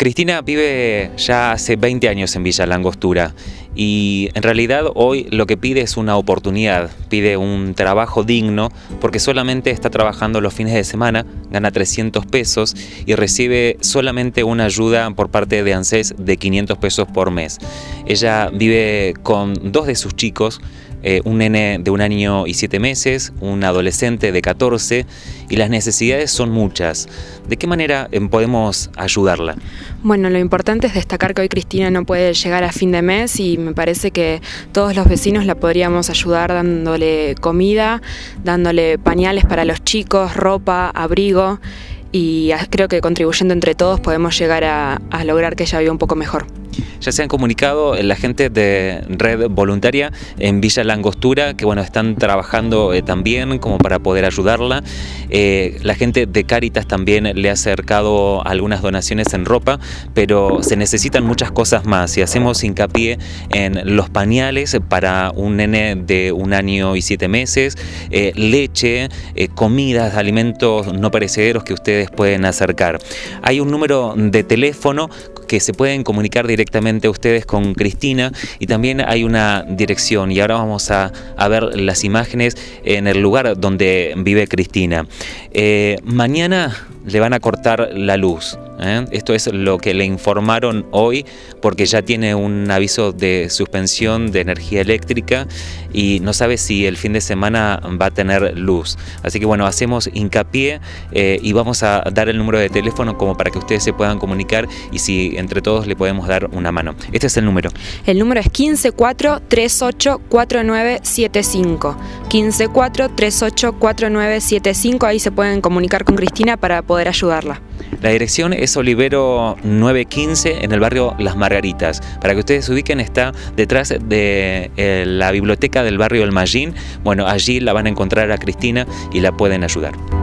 Cristina vive ya hace 20 años en Villa Langostura y en realidad hoy lo que pide es una oportunidad, pide un trabajo digno porque solamente está trabajando los fines de semana, gana 300 pesos y recibe solamente una ayuda por parte de ANSES de 500 pesos por mes. Ella vive con dos de sus chicos, eh, un nene de un año y siete meses, un adolescente de 14 y las necesidades son muchas. ¿De qué manera em, podemos ayudarla? Bueno, lo importante es destacar que hoy Cristina no puede llegar a fin de mes y me parece que todos los vecinos la podríamos ayudar dándole comida, dándole pañales para los chicos, ropa, abrigo y creo que contribuyendo entre todos podemos llegar a, a lograr que ella viva un poco mejor. Ya se han comunicado la gente de Red Voluntaria en Villa Langostura, que bueno, están trabajando eh, también como para poder ayudarla. Eh, la gente de Caritas también le ha acercado algunas donaciones en ropa, pero se necesitan muchas cosas más y hacemos hincapié en los pañales para un nene de un año y siete meses, eh, leche, comidas, alimentos no perecederos que ustedes pueden acercar. Hay un número de teléfono que se pueden comunicar directamente ustedes con Cristina y también hay una dirección y ahora vamos a, ver las imágenes en el lugar donde vive Cristina. Eh, mañana le van a cortar la luz. ¿Eh? Esto es lo que le informaron hoy porque ya tiene un aviso de suspensión de energía eléctrica y no sabe si el fin de semana va a tener luz. Así que bueno, hacemos hincapié eh, y vamos a dar el número de teléfono como para que ustedes se puedan comunicar y si entre todos le podemos dar una mano. Este es el número. El número es 154384975. 154384975. Ahí se pueden comunicar con Cristina para poder ayudarla. La dirección es Olivero 915 en el barrio Las Margaritas. Para que ustedes se ubiquen, está detrás de eh, la biblioteca del barrio El Mallín. Bueno, allí la van a encontrar a Cristina y la pueden ayudar.